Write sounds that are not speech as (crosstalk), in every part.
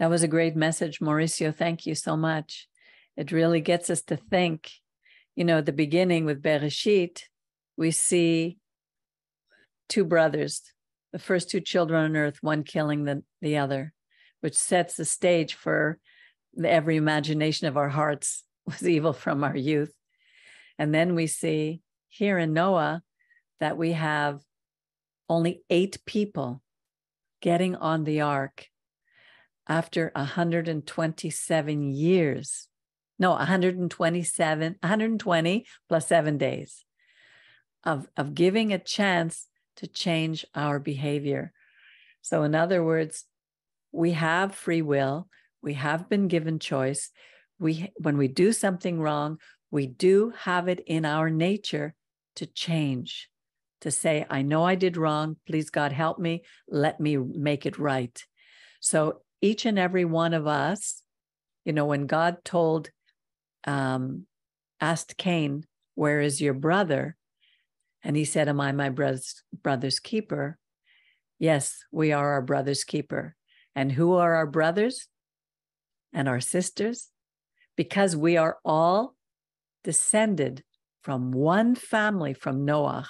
That was a great message, Mauricio. Thank you so much. It really gets us to think. You know, at the beginning with Bereshit, we see two brothers, the first two children on earth, one killing the, the other, which sets the stage for every imagination of our hearts (laughs) was evil from our youth. And then we see here in Noah that we have only eight people getting on the ark after 127 years. No, 127, 120 plus seven days of, of giving a chance to change our behavior. So, in other words, we have free will, we have been given choice. We, when we do something wrong, we do have it in our nature to change, to say, I know I did wrong. Please, God, help me. Let me make it right. So, each and every one of us, you know, when God told, um, asked Cain, Where is your brother? And he said, Am I my brother's, brother's keeper? Yes, we are our brother's keeper. And who are our brothers and our sisters? Because we are all descended from one family from Noah.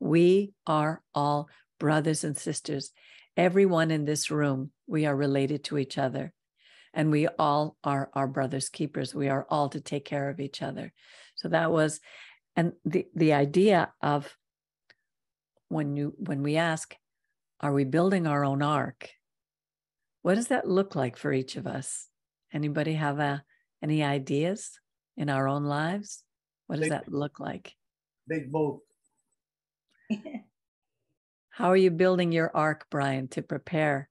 We are all brothers and sisters. Everyone in this room, we are related to each other. And we all are our brother's keepers. We are all to take care of each other. So that was, and the, the idea of when you when we ask, are we building our own ark? What does that look like for each of us? Anybody have a, any ideas in our own lives? What does big, that look like? Big boat. (laughs) How are you building your ark, Brian, to prepare?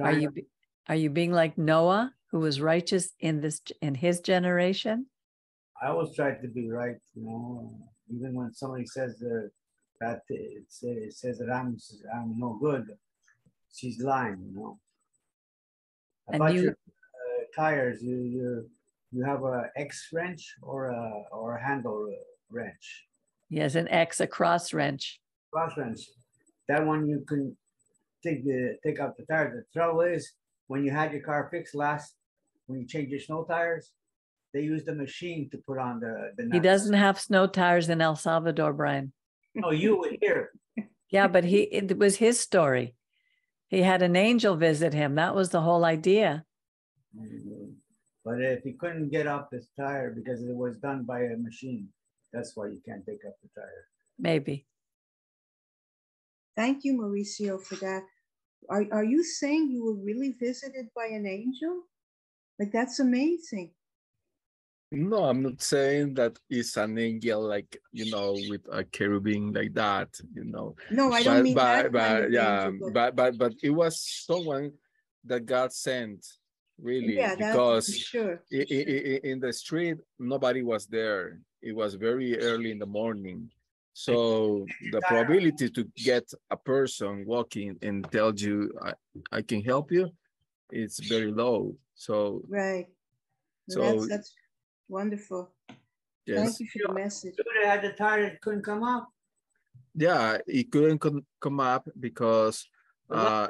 Are you are you being like Noah, who was righteous in this in his generation? I always try to be right, you know. Even when somebody says uh, that it, it says that I'm I'm no good, she's lying, you know. About and you, your uh, tires, you you you have a X wrench or a or a handle wrench. Yes, an X, a cross wrench. Cross wrench. That one you can take the take out the tires. The trouble is when you had your car fixed last, when you change your snow tires, they use the machine to put on the, the nuts. He doesn't have snow tires in El Salvador, Brian. No, you were here. (laughs) yeah, but he it was his story. He had an angel visit him. That was the whole idea. But if he couldn't get off this tire because it was done by a machine, that's why you can't take up the tire. Maybe. Thank you, Mauricio, for that. Are, are you saying you were really visited by an angel? Like, that's amazing. No, I'm not saying that it's an angel, like, you know, with a cherubim like that, you know. No, I don't but, mean but, that. But, yeah, angel, but... but, but, it was someone that God sent, really, yeah, because sure. in the street, nobody was there. It was very early in the morning so the probability to get a person walking and tell you, I, I can help you, it's very low. So right. So that's, that's wonderful. Yes. Thank you for the message. They had the tire couldn't come up. Yeah, it couldn't come up because uh,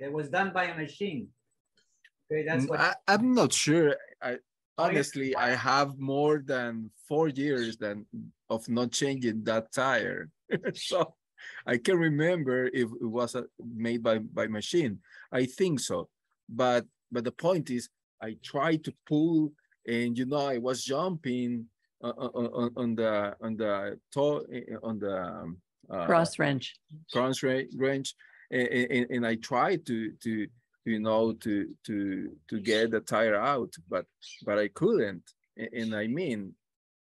it was done by a machine. Okay, that's what I, I'm not sure. I honestly I have more than four years than of not changing that tire. (laughs) so I can remember if it was a, made by, by machine. I think so. But but the point is I tried to pull and you know I was jumping on, on, on the on the toe eh, eh, on the um, uh, cross wrench cross wrench and, and, and I tried to to you know to to to get the tire out but but i couldn't and i mean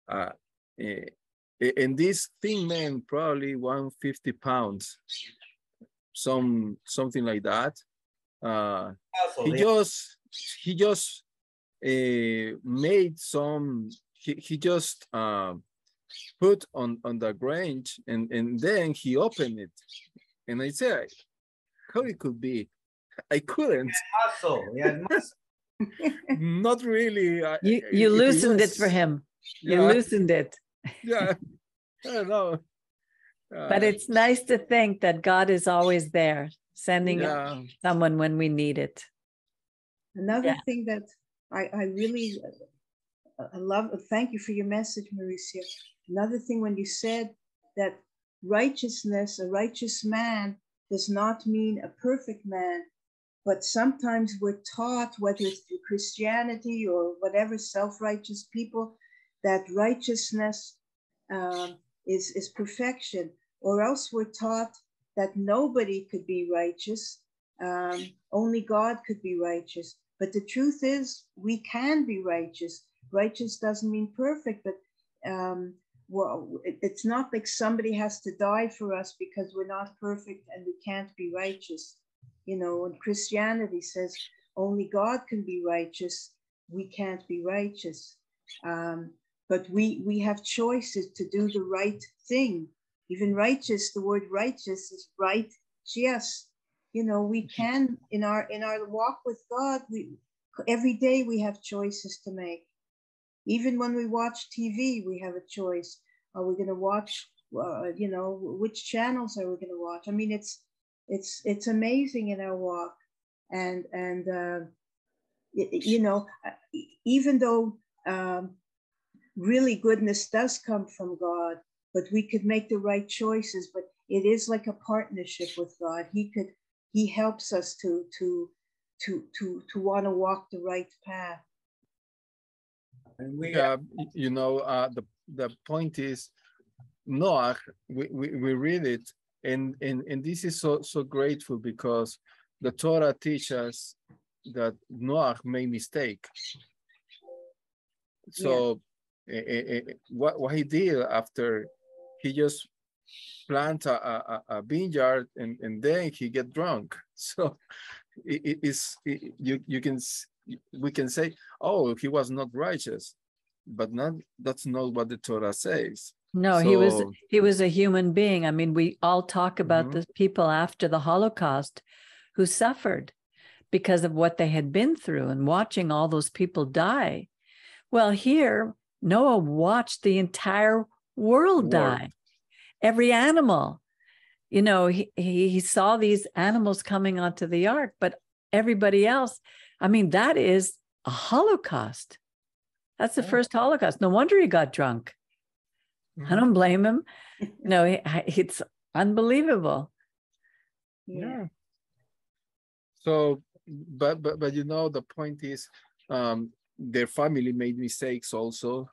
uh eh, and this thing man probably 150 pounds some something like that uh he just he just uh, made some he, he just uh, put on on the grange and and then he opened it and i said how it could be I couldn't. Muscle. Yeah, (laughs) (laughs) Not really. You you loosened it, for him. You yeah. loosened it. Yeah, (laughs) I don't know. Uh, but it's nice to think that God is always there. sending Yeah. someone when we need it. Another Yeah. thing that I, I really uh, I love, thank you for your message, Mauricio. Another thing when you said that righteousness, a righteous man, does not mean a perfect man, but sometimes we're taught, whether it's through Christianity or whatever self righteous people, that righteousness um, is, is perfection, or else we're taught that nobody could be righteous, um, only God could be righteous. But the truth is, we can be righteous. Righteous doesn't mean perfect, but um, well, it- it's not like somebody has to die for us because we're not perfect and we can't be righteous. You know, and Christianity says only God can be righteous. We can't be righteous. Um, but we we have choices to do the right thing. Even righteous, the word righteous is right. Yes, you know, we can in our in our walk with God. We every day we have choices to make. Even when we watch TV, we have a choice. Are we going to watch? Uh, you know, which channels are we going to watch? I mean, it's it's it's amazing in our walk, and and uh, you know, uh, even though um, really goodness does come from God, but we could make the right choices. But it is like a partnership with God. He could He helps us to to to to to want to walk the right path. And we y- you know, uh, the the point is, Noah. We, we, we read it, and and and this is so so grateful because the Torah teaches that Noah made mistake. So, Eh, eh, eh, what what he did after he just plant a, a, a- vineyard and and then he get drunk. (laughs) So, it, is it- you you can we can say, oh, he was not righteous, but not that's not what the Torah says. No, he was he was a human being. I mean, we all talk about Mhm. the people after the Holocaust who suffered because of what they had been through and watching all those people die. Well, here Noah watched the entire world World. die. Every animal. You know, he, he he saw these animals coming onto the ark, but everybody else, I mean, that is a Holocaust. That's the Yeah. first Holocaust. No wonder he got drunk. I don't blame him. (laughs) No, he- it's unbelievable. Yeah. So, but but but you know the point is, um, their family made mistakes also,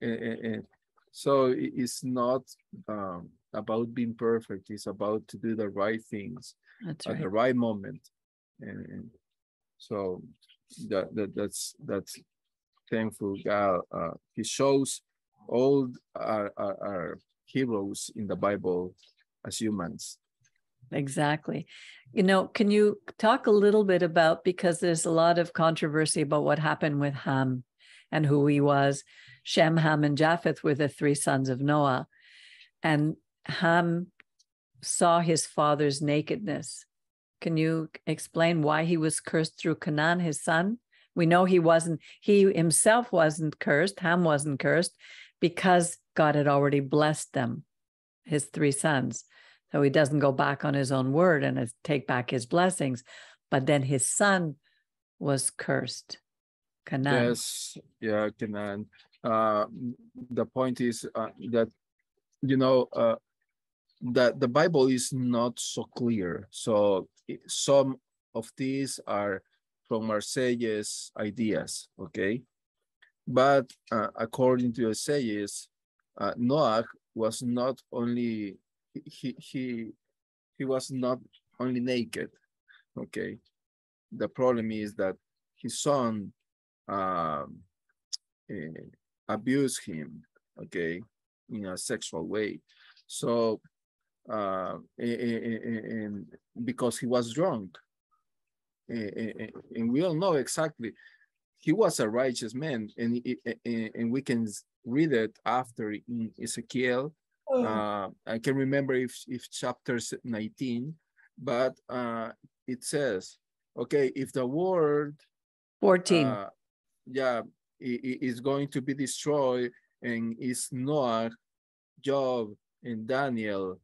and so it's not um about being perfect. It's about to do the right things at the right moment, and, and so that that that's that's thankful God. Uh, he shows all our, our, our heroes in the Bible as humans. Exactly. You know, can you talk a little bit about because there's a lot of controversy about what happened with Ham and who he was. Shem, Ham, and Japheth were the three sons of Noah. And Ham saw his father's nakedness. Can you explain why he was cursed through Canaan, his son? We know he wasn't, he himself wasn't cursed, Ham wasn't cursed because God had already blessed them, his three sons. So he doesn't go back on his own word and take back his blessings. But then his son was cursed. Canaan. Yes, yeah, Kenan. Uh, the point is uh, that you know uh, that the Bible is not so clear. So some of these are from Marseilles ideas, okay? But uh, according to Marseilles, uh, Noah was not only he he he was not only naked, okay? The problem is that his son um, eh, abuse him, okay, in a sexual way. So, uh, a- a- and because he was drunk, and we all know exactly, he was a righteous man, and and we can read it after in Ezekiel. Uh, I can remember if if chapter s- 19, but uh, it says, okay, if the word 14. uh, yeah, is going to be destroyed, and is Noah, Job, and Daniel.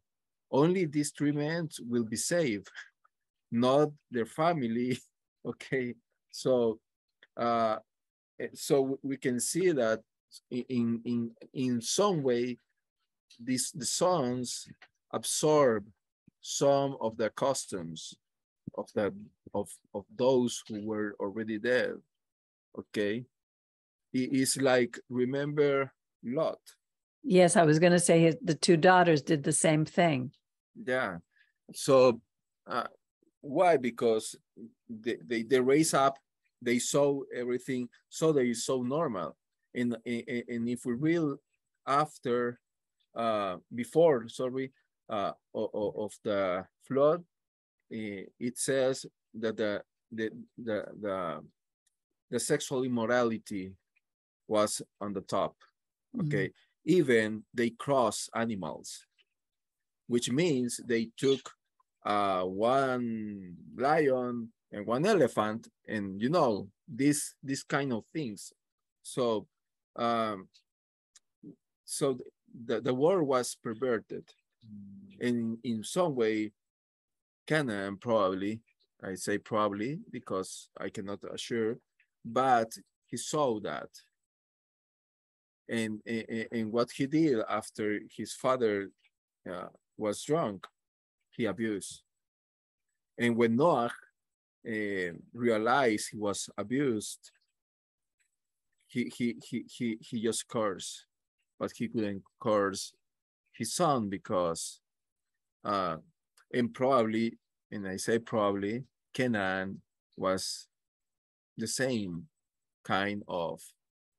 Only these three men will be saved. (laughs) not their family. (laughs) Okay, so uh, so we can see that in in in some way, these the sons absorb some of the customs of the of of those who were already there. Okay, it is like remember Lot. Yes, I was going to say his, the two daughters did the same thing. Yeah. So uh, why? Because they, they, they raise up, they saw everything, so they so normal. And, and, and if we real after, uh, before, sorry, uh, of, of the flood, eh, it says that the, the, the, the, the sexual immorality was on the top, okay? Mm -hmm. Even they cross animals, which means they took uh, one lion and one elephant and you know this this kind of things so um so the, the world was perverted. And in some way canaan probably i say probably because i cannot assure but he saw that. And and, and what he did after his father uh, was drunk he abused. And when Noah uh, realized he was abused, he, he, he, he, he just cursed, but he couldn't curse his son because, uh, and probably, and I say probably, Canaan was the same kind of,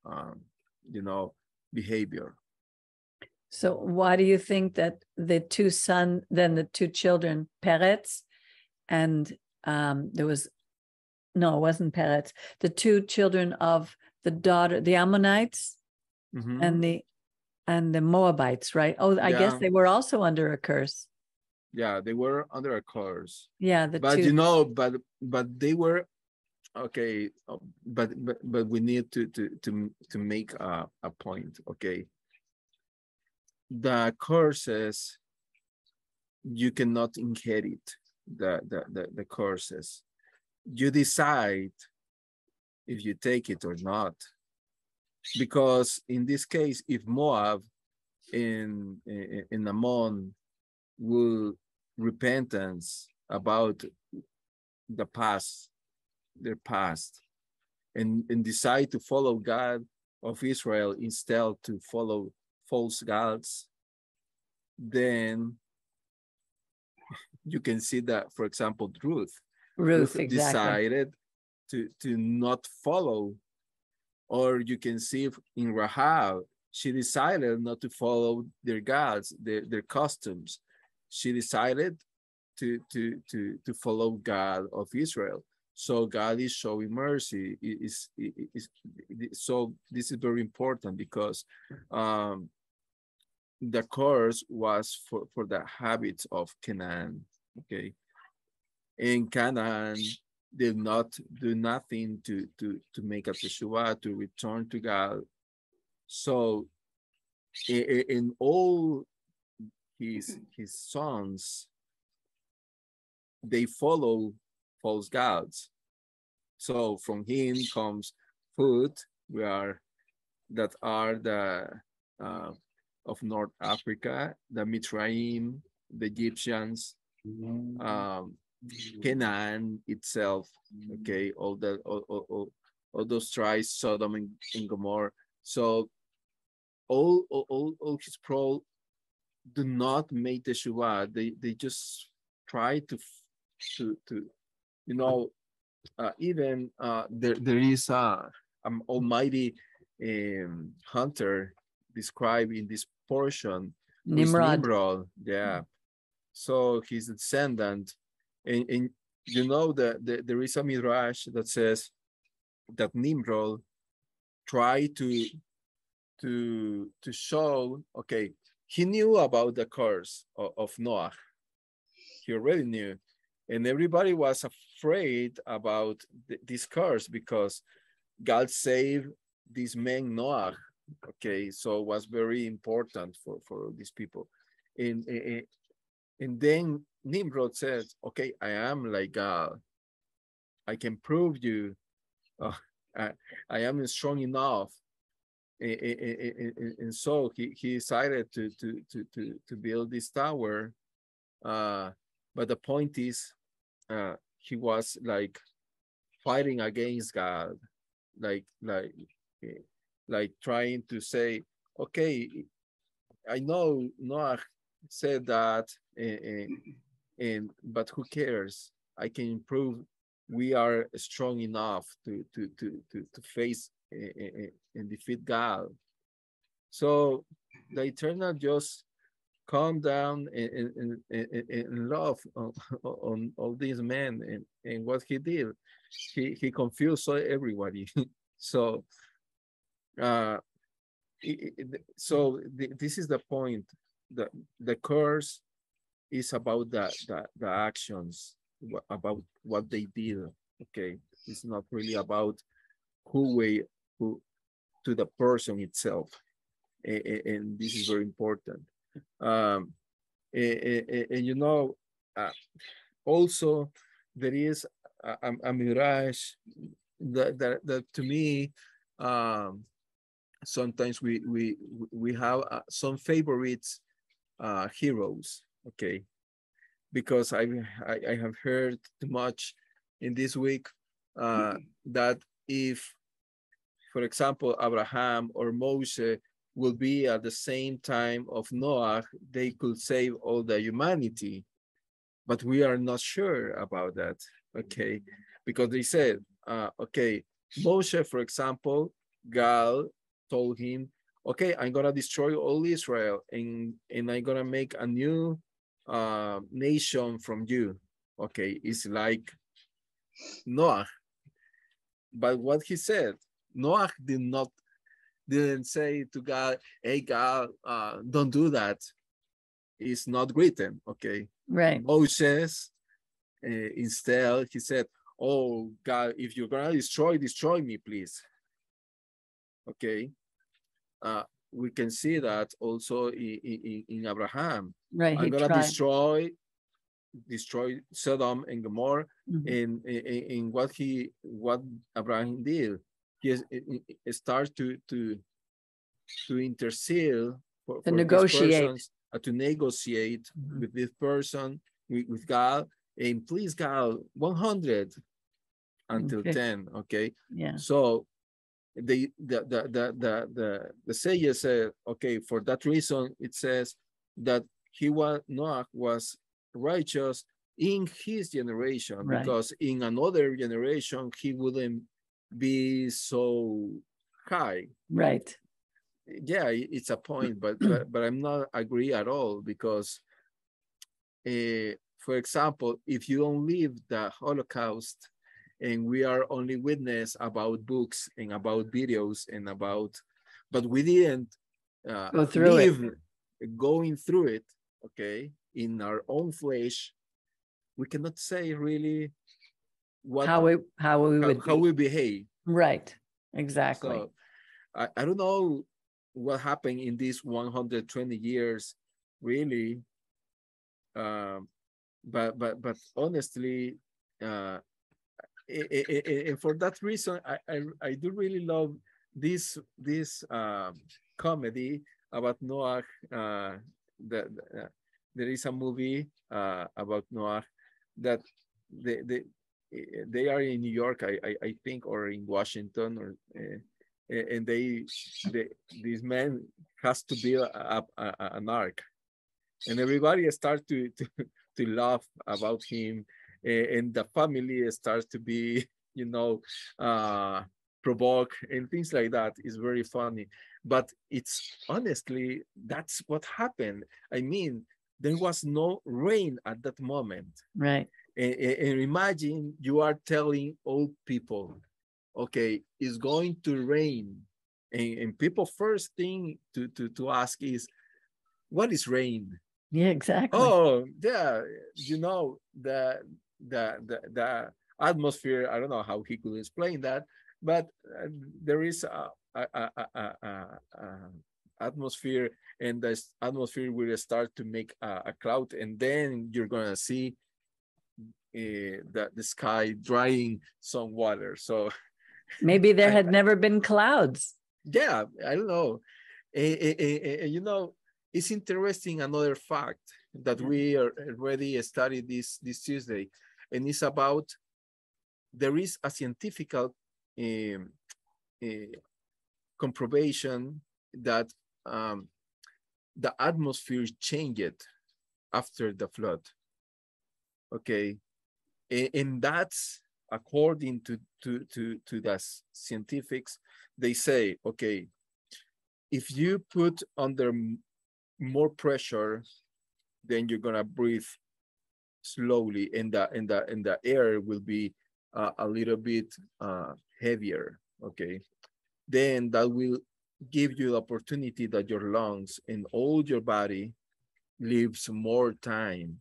um, you know, behavior. So why do you think that the two son, then the two children, Peretz, and um, there was, no, it wasn't Peretz, the two children of the daughter, the Ammonites, mm-hmm. and the and the Moabites, right? Oh, I yeah. guess they were also under a curse. Yeah, they were under a curse. Yeah, the but two... you know, but but they were okay. Uh, but but but we need to to to to make a, a point. Okay, the courses you cannot inherit the, the, the, the courses. You decide if you take it or not. Because in this case, if Moab in, in, in Ammon will repentance about the past, their past, and, and decide to follow God of Israel instead to follow false gods, then you can see that, for example, Ruth, Ruth, Ruth exactly. decided to, to not follow. Or you can see in Rahab, she decided not to follow their gods, their, their customs. She decided to, to, to, to follow God of Israel. So God is showing mercy. Is, is, so this is very important because um, the course was for, for the habits of Canaan. Okay. in Canaan did not do nothing to, to, to make a teshuvah, to return to God. So in, in all his, his sons, they follow false gods. So from him comes food, we are that are the uh, of North Africa, the Mizraim, the Egyptians, um, Canaan itself, okay, all the all, all, all those tribes, Sodom and, and Gomorrah. So all, all, all his pro do not make teshuvah. They they just try to to to you know uh, even uh, there there is a um, almighty um, hunter described in this portion Nimrod. Nimrod. Yeah. So his descendant, and, and you know that the, there is a midrash that says that Nimrod tried to to to show okay he knew about the curse of, of Noah. He already knew, and everybody was afraid about th this curse because God saved this man Noah okay? So it was very important for for these people. And and then Nimrod said, okay, I am like God. I can prove you. Uh, (laughs) I, I am strong enough. And, so he, he decided to, to, to, to, to build this tower. Uh, but the point is, uh, he was like fighting against God, like, like, like trying to say, okay, I know Noah said that, and, and but who cares? I can improve. We are strong enough to to to to, to face and defeat God. So the Eternal just calm down and, and, and, and love on, on all these men and, and what he did. He he confused everybody. (laughs) so uh so this is the point. The the curse is about the, the, the actions, about what they did. Okay, it's not really about who we who to the person itself, and, and this is very important. Um, and, and, you know, uh, also there is a, a, midrash that, that that to me um, sometimes we we we have uh, some favorites uh, heroes okay. Because I, I, I have heard too much in this week uh, that if for example abraham or moses will be at the same time of noah they could save all the humanity. But we are not sure about that. Okay. Because they said uh, okay moshe for example god told him okay i'm gonna destroy all israel and and i'm gonna make a new uh, nation from you. Okay, it's like Noah. But what he said, Noah did not didn't say to God, "Hey God, uh, don't do that." It's not written. Okay. Right. Moses uh, instead he said, "Oh God, if you're gonna destroy, destroy me, please." Okay. Uh, we can see that also in, in, in Abraham. Right. I'm gonna tried. destroy destroy Sodom and Gomorrah mm-hmm. in, in, in what he what Abraham did. He is, it, starts to to to intercede for, to for negotiate persons, uh, to negotiate mm-hmm. with this person with, with God and please God 100 until okay. 10 okay yeah so the the the the the the, the Seiya said, okay, for that reason, it says that he was Noah was righteous in his generation right. because in another generation he wouldn't be so high. Right. Yeah, it's a point, but but, (clears throat) but I'm not agree at all because, uh, for example, if you don't live the Holocaust and we are only witness about books and about videos and about but we didn't uh, go through live it. going through it okay in our own flesh we cannot say really what how we how we would how, how we behave. Right. Exactly. So I, I don't know what happened in these 120 years really. Um but but but honestly uh and for that reason, I, I, I do really love this this um, comedy about Noah. Uh, that uh, there is a movie uh, about Noah that they, they they are in New York, I I, I think, or in Washington, or uh, and they, they this man has to build a, an ark, and everybody starts to to to laugh about him and the family starts to be, you know, uh, provoke and things like that is very funny. But it's honestly, that's what happened. I mean, there was no rain at that moment. Right. And, and imagine you are telling old people, okay, it's going to rain. And, and people first thing to, to, to ask is, what is rain? Yeah, exactly. Oh, yeah. You know, the the, the, the atmosphere. I don't know how he could explain that, but uh, there is a, a, a, atmosphere and the atmosphere will start to make a, a cloud and then you're gonna see uh, the, the sky drying some water. So (laughs) maybe there had never been clouds. Yeah i don't know. Eh, you know it's interesting another fact that we are already studied this this tuesday and it's about there is a scientific um, eh, comproval that um, the atmosphere changed after the flood okay? And that's according to to to to the scientifics they say okay if you put under more pressure then you're gonna breathe slowly and the and the and the air will be uh, a little bit uh, heavier okay then that will give you the opportunity that your lungs and all your body lives more time.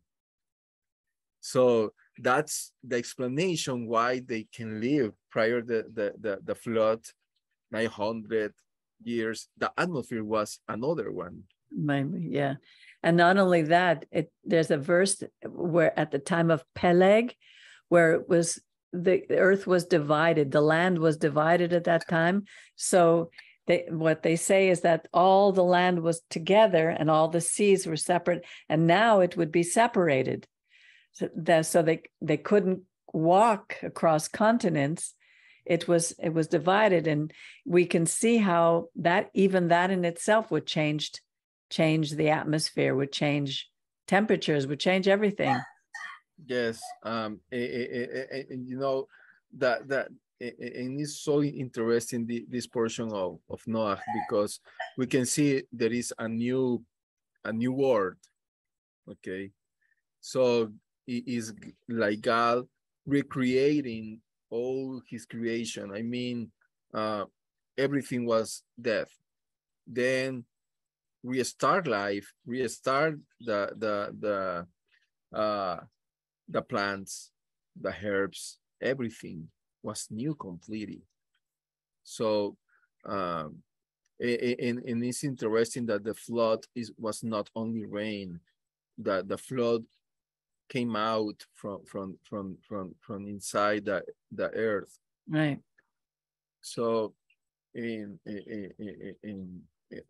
So that's the explanation why they can live prior the the the, the flood 900 years. The atmosphere was another one. Yeah. And not only that, it there's a verse where at the time of Peleg, where it was the earth was divided, the land was divided at that time. So they what they say is that all the land was together and all the seas were separate, and now it would be separated. So so they they couldn't walk across continents. It was it was divided, and we can see how that even that in itself would changed change the atmosphere, would change temperatures, would change everything. Yes, um, and you know that that and it's so interesting the, this portion of of Noah because we can see there is a new a new world. Okay, so it is like God recreating all His creation. I mean, uh, everything was death. Then restart life, restart the the the uh the plants, the herbs, everything was new completely. So, um, and, and it's interesting that the flood is was not only rain, that the flood came out from from from from from inside the the earth. Right. So, in in in, in,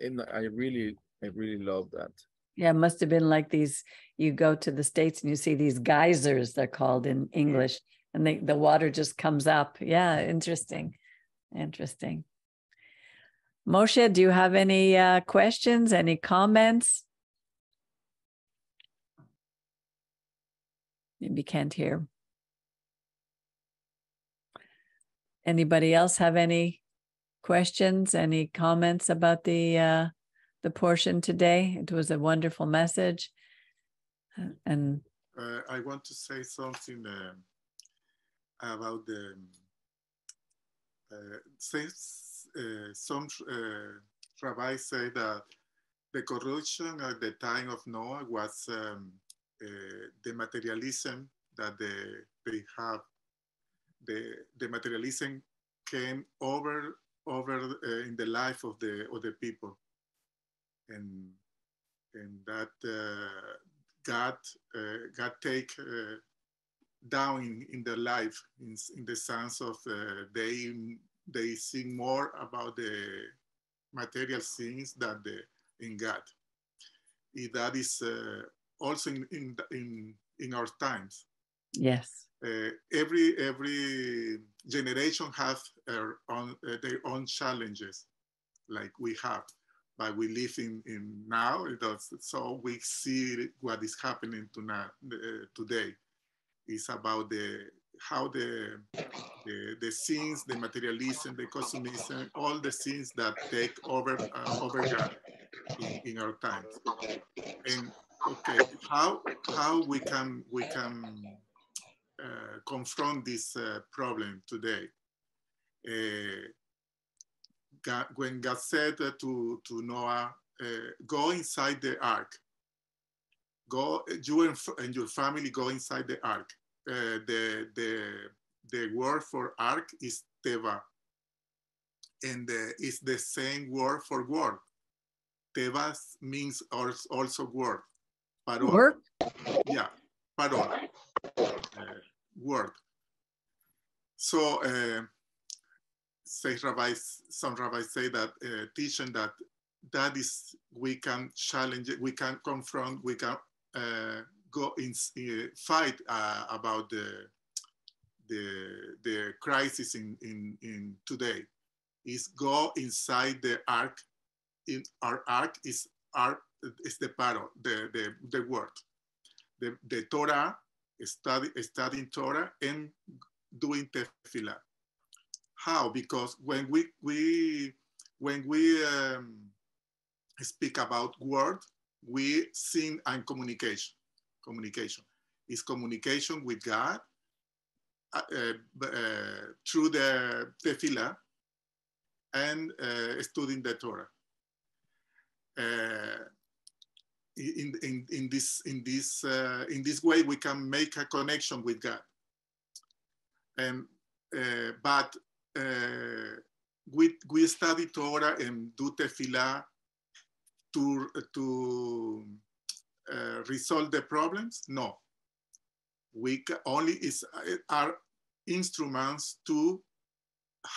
in I really I really love that. Yeah, it must have been like these. You go to the States and you see these geysers, they're called in English, and they, the water just comes up. Yeah, interesting. Interesting. Moshe, do you have any uh, questions, any comments? Maybe can't hear. Anybody else have any questions, any comments about the uh, the portion today? It was a wonderful message. Uh, And Uh, I want to say something um, about the uh, since uh, some uh, rabbis say that the corruption at the time of Noah was um, uh, the materialism that the, they have. The, the materialism came over over uh, in the life of the of the people, and and that uh, God uh, God take uh, down in, in their life in, in the sense of uh, they they think more about the material things than the in God. That is uh, also in in in, in our times. yes, Uh, every every generation have their own uh, their own challenges, like we have, but we live in, in now. Does, so we see what is happening to now, uh, today. It's about the how the, the the scenes, the materialism, the consumism, all the things that take over uh, over God in, in our times. And okay, how how we can we can uh, confront this uh, problem today. God, when God said uh, to, to Noah, uh, go inside the ark, go, you and, and your family go inside the ark. Uh, the, the, the word for ark is teva, and it's the same word for world. Tebas means also word. Parol. Work? Yeah, parol. Uh, word. So, uh, say rabbis, some rabbis say that uh, teaching that that is we can challenge we can confront, we can uh, go in uh, fight uh, about the the the crisis in in in today is go inside the ark. In our ark is our is the parol, the the the word, the the Torah, study studying Torah and doing tefillah. How? Because when we we when we um, speak about word, we sing and communication. Communication is communication with God uh, uh, uh, through the tefillah and uh, studying the Torah. Uh, in, in, in this in this uh, in this way, we can make a connection with God. And but we we study Torah and do tefillah to, to uh, resolve the problems? No. We only is are instruments to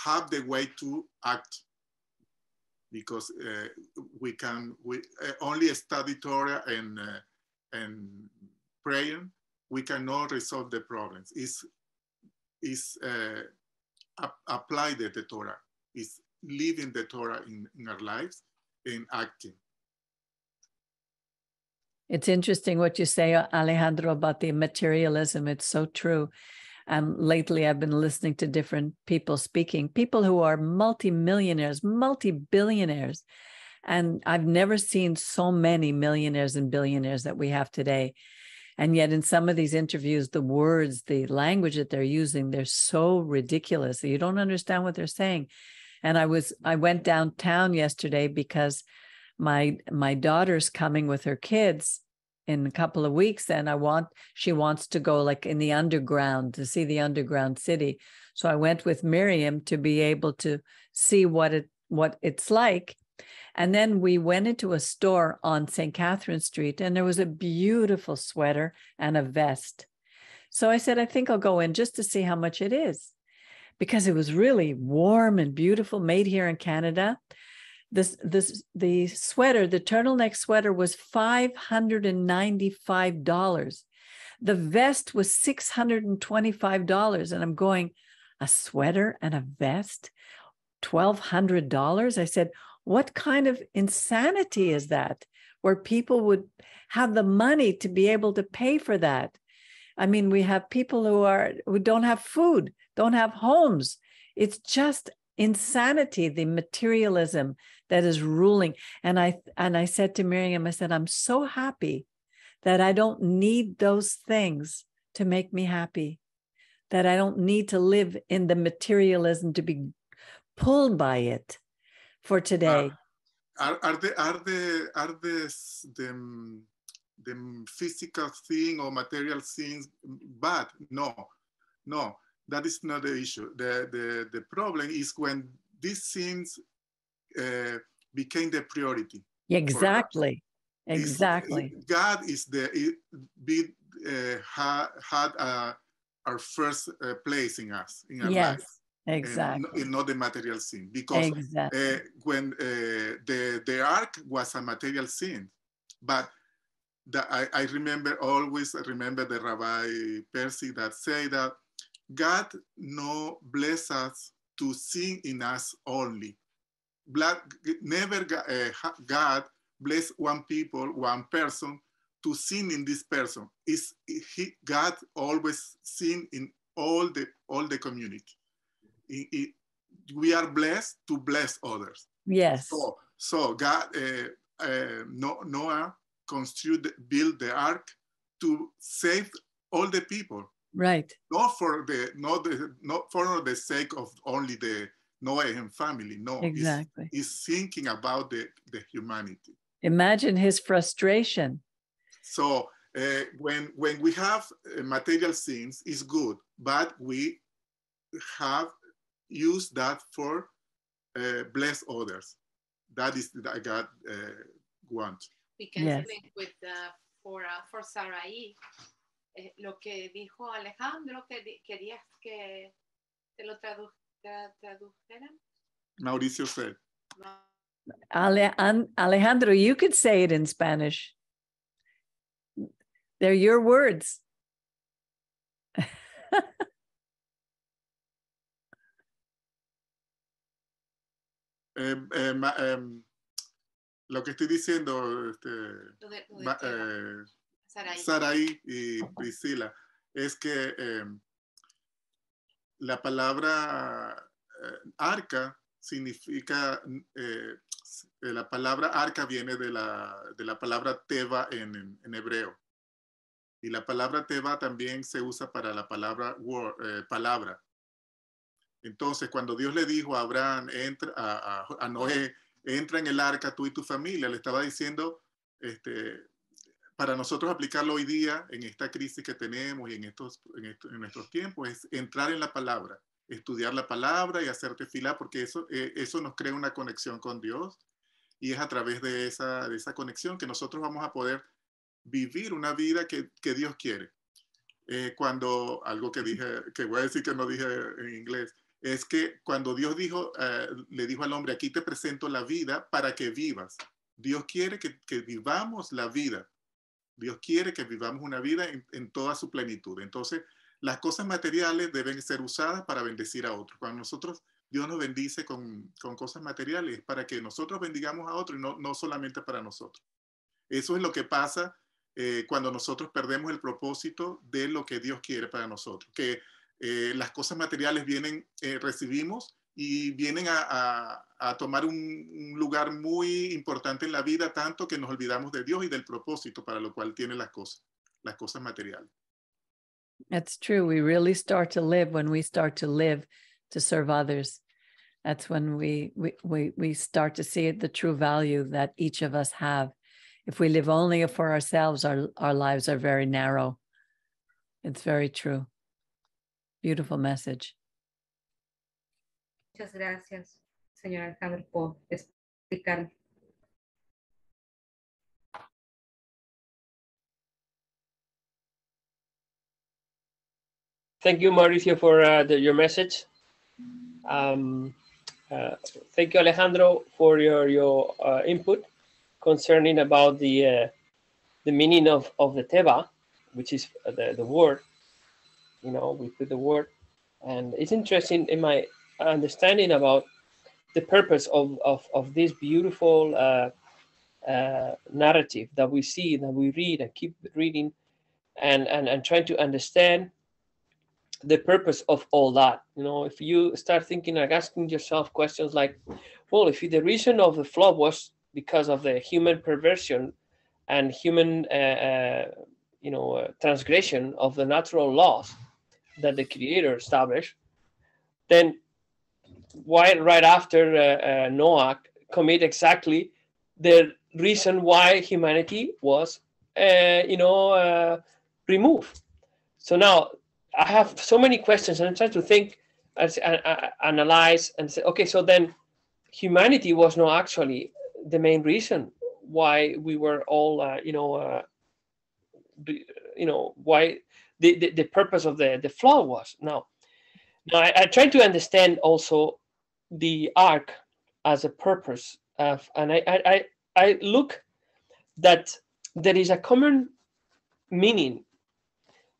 have the way to act because uh, we can we uh, only study Torah and uh, and praying we cannot resolve the problems is is uh, apply the, the Torah is living the Torah in, in our lives and acting it's interesting what you say, Alejandro, about the materialism. It's so true. Um, lately, I've been listening to different people speaking, people who are multimillionaires, multi billionaires. And I've never seen so many millionaires and billionaires that we have today. And yet, in some of these interviews, the words, the language that they're using, they're so ridiculous that you don't understand what they're saying. And I was, I went downtown yesterday because my my daughter's coming with her kids in a couple of weeks and i want she wants to go like in the underground to see the underground city so i went with miriam to be able to see what it what it's like and then we went into a store on st catherine street and there was a beautiful sweater and a vest. So i said i think i'll go in just to see how much it is. Because it was really warm and beautiful made here in canada. This this the sweater the turtleneck sweater was $595 the vest was $625 and i'm going a sweater and a vest? $1200 i said what kind of insanity is that where people would have the money to be able to pay for that? I mean we have people who are who don't have food don't have homes. It's just insanity the materialism that is ruling. And i and i said to miriam i said i'm so happy that i don't need those things to make me happy that i don't need to live in the materialism to be pulled by it for today uh, are, are the are the are the the, the physical thing or material things bad no no that is not the issue. The, the, the problem is when these things uh, became the priority. Exactly. Exactly. God is the, be, uh, ha, had uh, our first uh, place in us, in our yes. life. Exactly. And not the material sin. Because exactly. Uh, when uh, the, the ark was a material sin, but the, I, I remember always remember the Rabbi Percy that say that God no bless us to sin in us only. Blood, never uh, God bless one people, one person to sin in this person. Is he God always sin in all the all the community. It, it, we are blessed to bless others. Yes. So, so God, uh, uh, Noah construed, built the ark to save all the people. Right. Not for the not the not for the sake of only the Noah and family. No exactly. he's, thinking about the the humanity. Imagine his frustration. So uh, when when we have uh, material things is good but we have used that for uh, bless others that is that god uh, want. Because Yes. even with uh, for uh, for Sarai, eh, lo que dijo Alejandro, que querías que te lo tradu tra- tradujeran. Mauricio said, No. Ale- Alejandro, you could say it in Spanish. They're your words. (laughs) em, ma- em, lo que estoy diciendo, este, Lo de, lo de ma- Teba, eh, Sarai. Sarai y Priscila, es que em, la palabra eh, arca significa, eh, eh, la palabra arca viene de la, de la palabra teba en, en- en hebreo. Y la palabra teba también se usa para la palabra word, eh, palabra. Entonces, cuando Dios le dijo a Abraham, entra, a, a- a Noé, entra en el arca tú y tu familia, le estaba diciendo, este, para nosotros aplicarlo hoy día en esta crisis que tenemos y en, estos, en, en nuestros tiempos es entrar en la palabra, estudiar la palabra y hacerte fila porque eso, eh, eso nos crea una conexión con Dios y es a través de esa, de esa conexión que nosotros vamos a poder vivir una vida que, que Dios quiere. Eh, cuando, algo que dije, que voy a decir que no dije en inglés, es que cuando Dios dijo, eh, le dijo al hombre, aquí te presento la vida para que vivas. Dios quiere que, vivamos la vida. Dios quiere que vivamos una vida en, toda su plenitud. Entonces, las cosas materiales deben ser usadas para bendecir a otros. Cuando nosotros, Dios nos bendice con, con cosas materiales, es para que nosotros bendigamos a otros y no, no solamente para nosotros. Eso es lo que pasa eh, cuando nosotros perdemos el propósito de lo que Dios quiere para nosotros. Que eh, las cosas materiales vienen, eh, recibimos y vienen a, tomar un, lugar muy importante en la vida, tanto que nos olvidamos de Dios y del propósito para lo cual tiene las cosas, las cosas materiales. That's true. We really start to live when we start to live to serve others. That's when we we we, we start to see the true value that each of us have. If we live only for ourselves, our, our lives are very narrow. It's very true. Beautiful message. Muchas gracias, señor Alejandro, por explicar. Thank you, Mauricio, for uh, the, your message. Um, uh, thank you, Alejandro, for your your uh, input concerning about the uh, the meaning of, of the teba, which is the, the word. You know, we put the word, and it's interesting in my understanding about the purpose of of, of this beautiful uh, uh, narrative that we see, that we read, and keep reading, and and and trying to understand the purpose of all that. You know if you start thinking like asking yourself questions like well if the reason of the flood was because of the human perversion and human uh, uh, you know uh, transgression of the natural laws that the creator established then why right after uh, uh, noah commit exactly the reason why humanity was uh, you know uh, removed. So now I have so many questions, and I'm trying to think, and, uh, analyze, and say, okay, so then humanity was not actually the main reason why we were all, uh, you know, uh, you know, why the, the, the purpose of the the flood was. Now, now I, I try to understand also the ark as a purpose of, and I I I, look that there is a common meaning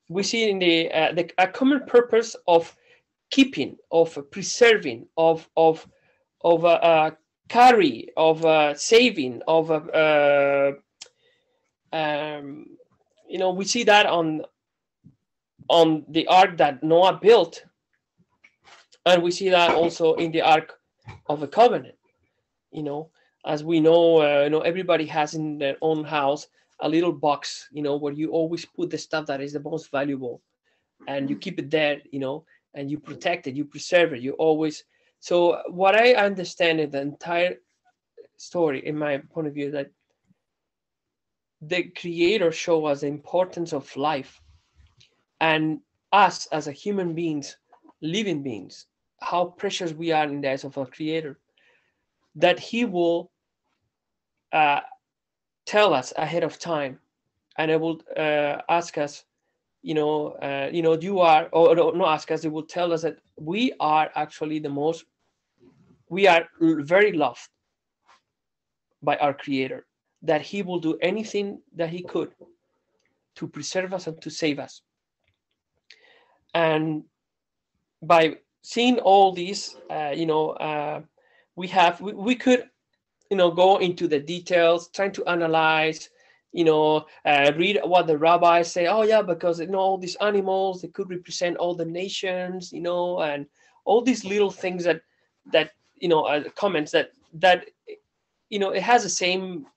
we see in the, uh, the a common purpose of keeping, of preserving, of of of uh, uh, carry, of uh, saving, of uh, um, you know we see that on on the ark that Noah built, and we see that also in the ark of the covenant. You know, as we know, uh, you know everybody has in their own house a little box, you know, where you always put the stuff that is the most valuable and you keep it there, you know, and you protect it, you preserve it, you always. So, what I understand in the entire story, in my point of view, that the creator show us the importance of life and us as a human beings, living beings, how precious we are in the eyes of our creator, that he will uh, tell us ahead of time. And it will uh, ask us you know uh, you know you are or, or not ask us it will tell us that we are actually the most we are very loved by our creator that he will do anything that he could to preserve us and to save us and by seeing all these uh, you know uh, we have we, we could you know go into the details trying to analyze you know uh, read what the rabbis say. Oh yeah because you know all these animals they could represent all the nations you know and all these little things that that you know uh, comments that that you know it has the same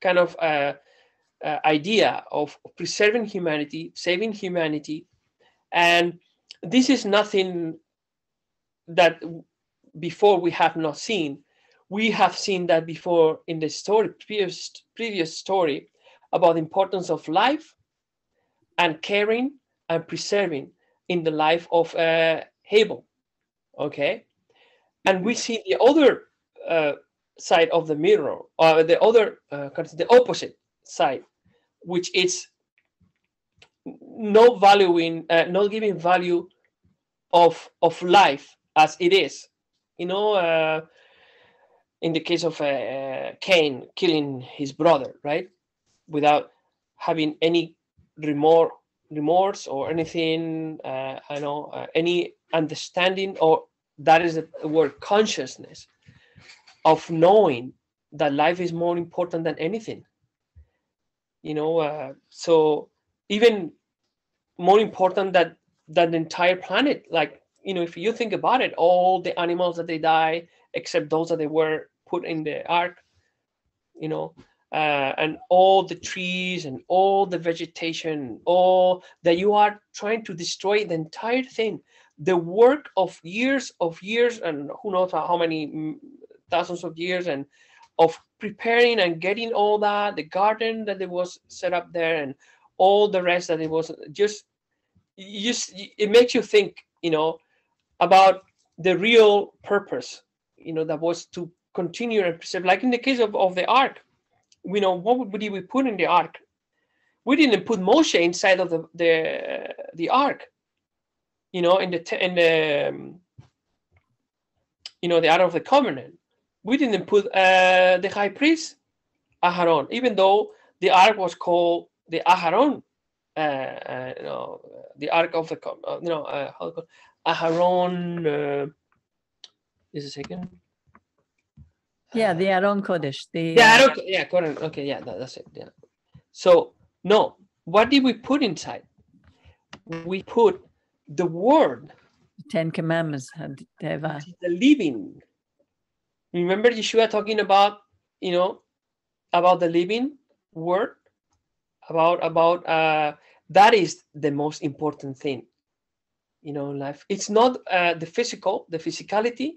kind of uh, uh, idea of preserving humanity saving humanity and this is nothing that before we have not seen we have seen that before in the story previous previous story about the importance of life and caring and preserving in the life of uh, Abel. Okay, and we see the other uh, side of the mirror, or the other, uh, the opposite side, which is no valuing, uh, not giving value of of life as it is. You know, uh, in the case of uh, Cain killing his brother, right, without having any remorse, remorse or anything, uh, I know, uh, any understanding, or that is the word consciousness of knowing that life is more important than anything. You know, uh, so even more important that than the entire planet. Like you know, if you think about it, all the animals that they die, except those that they were put in the ark, you know, uh, and all the trees and all the vegetation, all that you are trying to destroy the entire thing. The work of years of years, and who knows how many mm, thousands of years, and of preparing and getting all that, the garden that it was set up there, and all the rest that it was just, just it makes you think, you know, about the real purpose, you know, that was to continue and preserve. Like in the case of, of the ark, we know what did we put in the ark? We didn't put Moshe inside of the the, the ark. You know, in the in the um, you know the ark of the covenant. We didn't put uh, the high priest Aharon, even though the ark was called the Aharon. Uh, uh, you know, the ark of the uh, you know uh, how to call Aharon. Uh, is a second. Yeah, the Aron Kodesh. The Yeah, uh, yeah, correct. Okay, yeah, that, that's it. Yeah. So no, what did we put inside? We put the word, Ten Commandments the living. Remember Yeshua talking about, you know, about the living word, about about uh that is the most important thing, you know, in life. It's not uh, the physical, the physicality,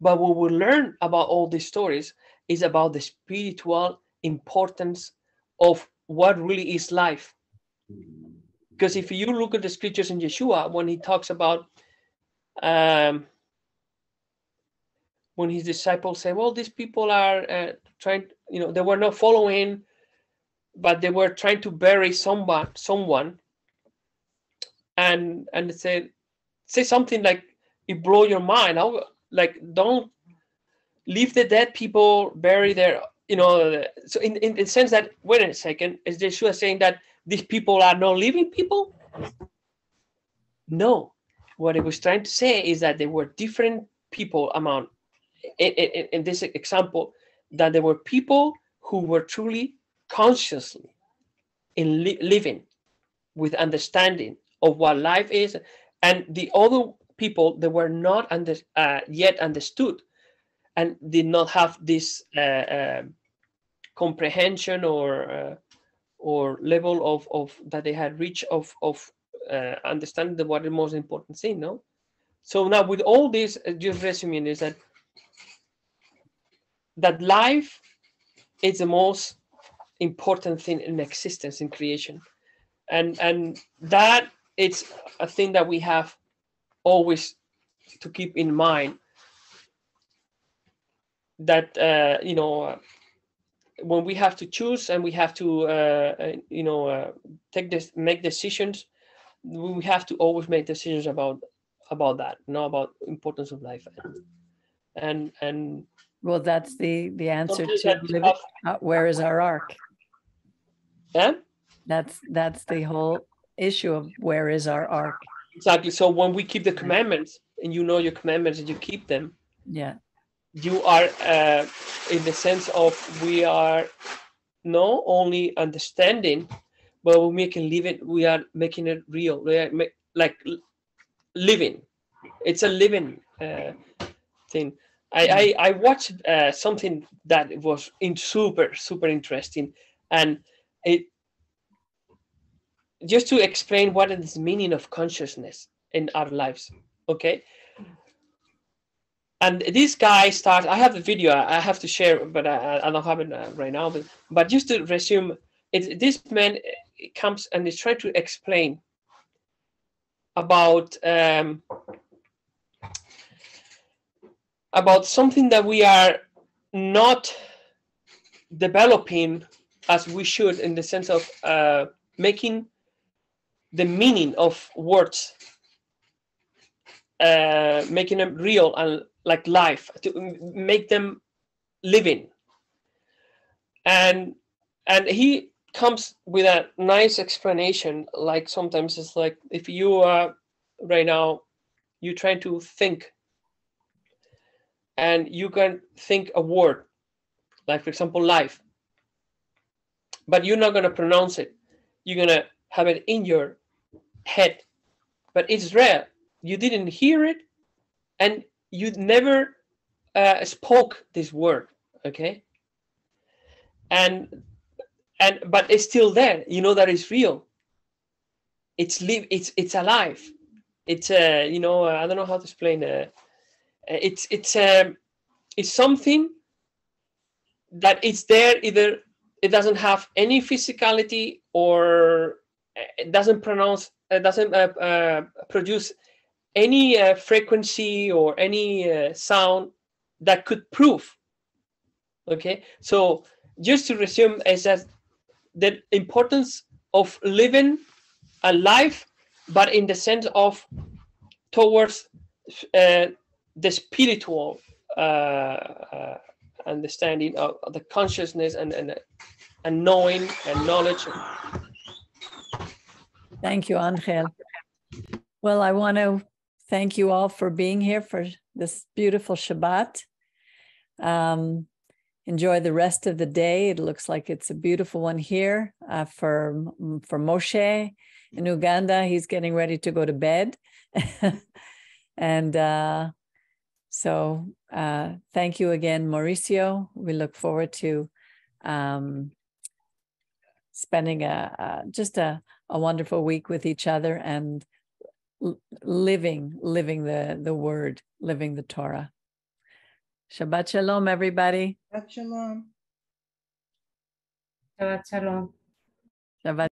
but what we learn about all these stories is about the spiritual importance of what really is life. Because if you look at the scriptures in Yeshua, when he talks about um, when his disciples say, "Well, these people are uh, trying," you know, they were not following, but they were trying to bury someone, someone, and and say say something like, "It blow your mind." How like don't leave the dead people bury their you know so in, in the sense that wait a second is Yeshua saying that these people are not living people no what he was trying to say is that there were different people among in, in, in this example that there were people who were truly consciously in li- living with understanding of what life is and the other people that were not under, uh, yet understood and did not have this uh, uh, comprehension or uh, or level of, of that they had reached of of uh, understanding the, what the most important thing no? So now with all this uh, just resuming is that that life is the most important thing in existence in creation and and that it's a thing that we have always to keep in mind that uh, you know when we have to choose and we have to uh, uh, you know uh, take this make decisions we have to always make decisions about about that not about importance of life and and Well, that's the, the answer to that's live, tough. uh, where is our ark? Yeah That's, that's the whole issue of where is our ark? exactly. So when we keep the commandments and you know your commandments and you keep them Yeah, you are uh, in the sense of we are not only understanding but we making living we are making it real. We are ma- like living. It's a living uh, thing. I i, I watched uh, something that was in super super interesting and it just to explain what is the meaning of consciousness in our lives okay? And this guy starts i have the video i have to share but i, I- don't have it uh, right now but, but just to resume it, this man comes and is trying to explain about um, about something that we are not developing as we should in the sense of uh, making the meaning of words uh, making them real and like life to make them living. And and he comes with a nice explanation like sometimes it's like if you are right now you're trying to think and you can think a word like for example life but you're not going to pronounce it. You're going to have it in your head. But it's rare. You didn't hear it and you never uh, spoke this word okay? And and but it's still there. You know that it's real. It's live it's it's alive. It's uh you know uh, i don't know how to explain uh, it's it's um it's something that it's there either it doesn't have any physicality or uh, it doesn't pronounce it doesn't uh, uh, produce any uh, frequency or any sound that could prove okay? So just to resume is that the importance of living a life but in the sense of towards the spiritual understanding of, of the consciousness and, and and knowing and knowledge thank you, Angel. Well, I want to thank you all for being here for this beautiful Shabbat. Um, enjoy the rest of the day. It looks like it's a beautiful one here uh, for for Moshe in Uganda. He's getting ready to go to bed, (laughs) and uh, so uh, thank you again, Mauricio. We look forward to um, spending a, a just a, a wonderful week with each other and l- living living the the word, living the Torah. Shabbat shalom, everybody. Shabbat Shalom. Shabbat shalom. Shabbat